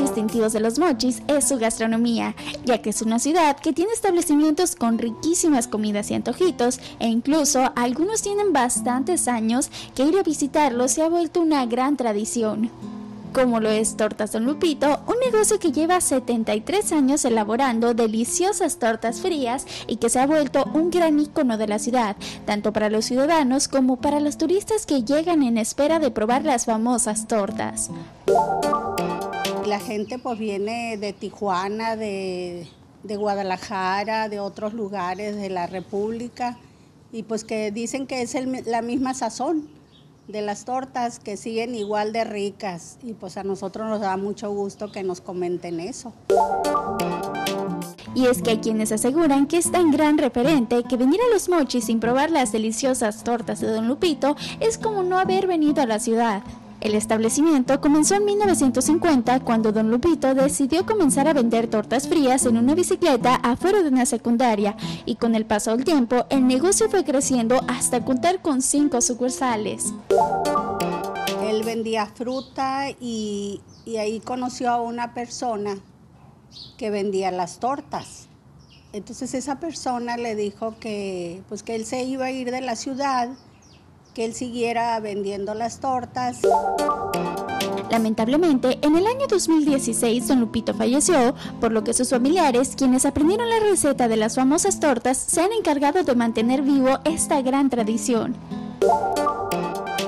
distintivos de los mochis es su gastronomía, ya que es una ciudad que tiene establecimientos con riquísimas comidas y antojitos, e incluso algunos tienen bastantes años que ir a visitarlos se ha vuelto una gran tradición como lo es Tortas Don Lupito, un negocio que lleva 73 años elaborando deliciosas tortas frías y que se ha vuelto un gran icono de la ciudad, tanto para los ciudadanos como para los turistas que llegan en espera de probar las famosas tortas. La gente pues viene de Tijuana, de, Guadalajara, de otros lugares de la República y pues que dicen que es la misma sazón de las tortas que siguen igual de ricas y pues a nosotros nos da mucho gusto que nos comenten eso. Y es que hay quienes aseguran que es tan gran referente que venir a los mochis sin probar las deliciosas tortas de Don Lupito es como no haber venido a la ciudad. El establecimiento comenzó en 1950 cuando don Lupito decidió comenzar a vender tortas frías en una bicicleta afuera de una secundaria y con el paso del tiempo el negocio fue creciendo hasta contar con cinco sucursales. Él vendía fruta y, y ahí conoció a una persona que vendía las tortas. Entonces esa persona le dijo que pues que él se iba a ir de la ciudad que él siguiera vendiendo las tortas. Lamentablemente, en el año 2016, don Lupito falleció, por lo que sus familiares, quienes aprendieron la receta de las famosas tortas, se han encargado de mantener vivo esta gran tradición.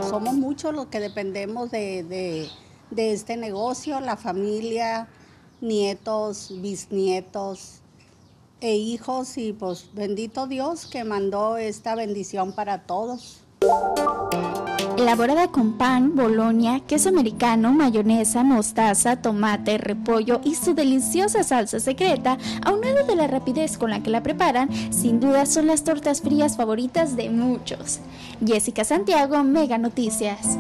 Somos muchos los que dependemos de, de este negocio, la familia, nietos, bisnietos e hijos, y pues bendito Dios que mandó esta bendición para todos. Elaborada con pan, bolonia, queso americano, mayonesa, mostaza, tomate, repollo y su deliciosa salsa secreta, aunado de la rapidez con la que la preparan, sin duda son las tortas frías favoritas de muchos. Jessica Santiago, Mega Noticias.